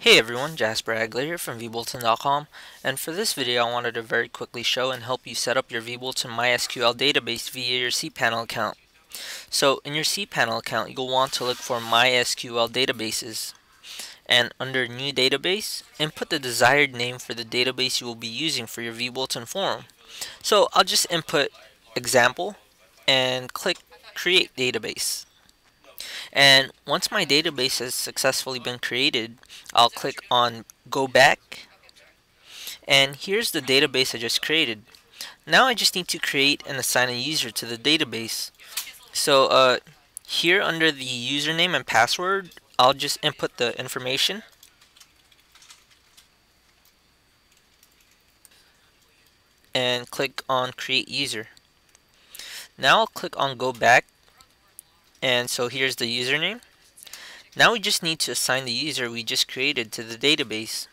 Hey everyone, Jasper Agler here from VBulletin.com and for this video I wanted to very quickly show and help you set up your VBulletin MySQL database via your cPanel account. So in your cPanel account you'll want to look for MySQL databases and under new database input the desired name for the database you will be using for your VBulletin forum. So I'll just input example and click create database. And once my database has successfully been created, I'll click on go back. And here's the database I just created. Now I just need to create and assign a user to the database. So uh, here under the username and password, I'll just input the information. And click on create user. Now I'll click on go back and so here's the username. Now we just need to assign the user we just created to the database.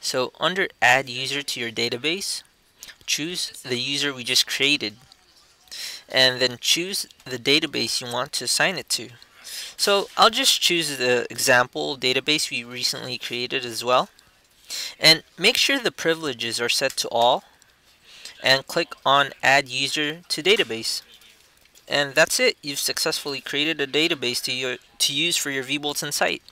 So under add user to your database, choose the user we just created and then choose the database you want to assign it to. So I'll just choose the example database we recently created as well. And make sure the privileges are set to all and click on add user to database. And that's it. You've successfully created a database to, your, to use for your VBulletin site.